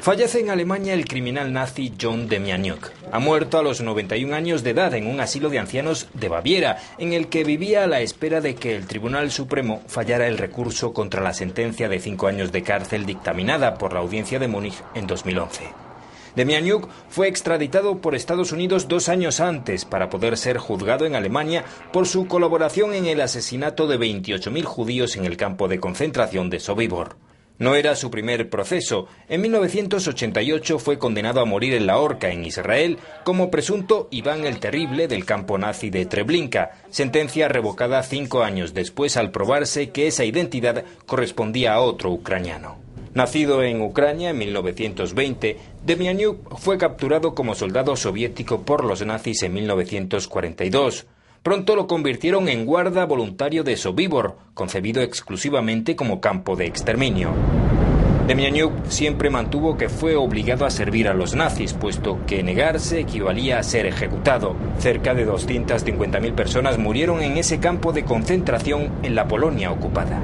Fallece en Alemania el criminal nazi John Demianiuk. Ha muerto a los 91 años de edad en un asilo de ancianos de Baviera, en el que vivía a la espera de que el Tribunal Supremo fallara el recurso contra la sentencia de cinco años de cárcel dictaminada por la Audiencia de Múnich en 2011. Demianiuk fue extraditado por Estados Unidos dos años antes para poder ser juzgado en Alemania por su colaboración en el asesinato de 28.000 judíos en el campo de concentración de Sobibor. No era su primer proceso. En 1988 fue condenado a morir en la horca en Israel como presunto Iván el Terrible del campo nazi de Treblinka, sentencia revocada cinco años después al probarse que esa identidad correspondía a otro ucraniano. Nacido en Ucrania en 1920, Demianiuk fue capturado como soldado soviético por los nazis en 1942. Pronto lo convirtieron en guarda voluntario de Sobibor, concebido exclusivamente como campo de exterminio. Demianiuk siempre mantuvo que fue obligado a servir a los nazis, puesto que negarse equivalía a ser ejecutado. Cerca de 250.000 personas murieron en ese campo de concentración en la Polonia ocupada.